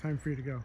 Time for you to go.